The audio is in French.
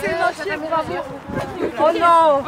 c'est. Oh non.